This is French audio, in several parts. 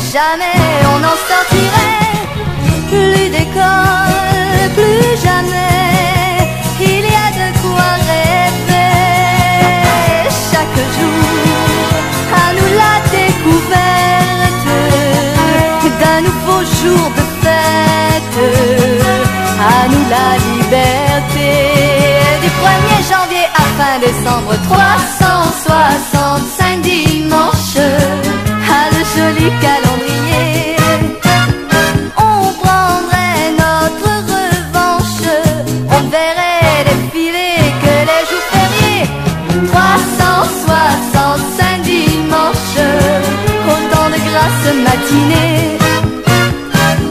jamais on n'en sortirait. Plus d'école, plus jamais. Il y a de quoi rêver. Chaque jour, à nous la découverte d'un nouveau jour de fête. À nous la liberté. Du 1er janvier à fin décembre, 365 365 dimanches. Autant de grâce matinée.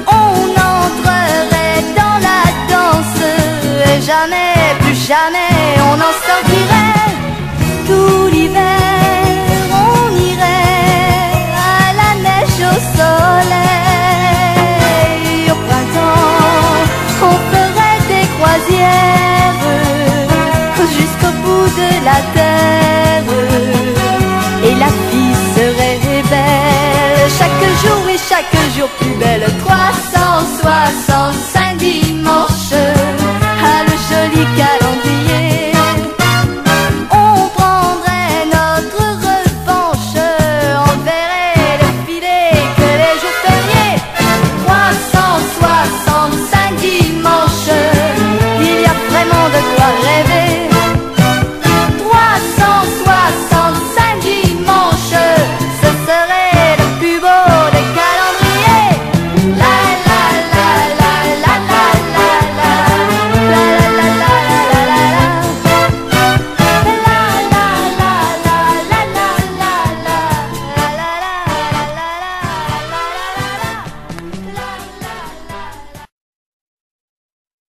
On entrerait dans la danse. Et jamais, plus jamais, on en sortirait. Tout l'hiver, on irait à la neige au soleil. Au printemps, on ferait des croisières jusqu'au bout de la terre. Chaque jour plus belle. 365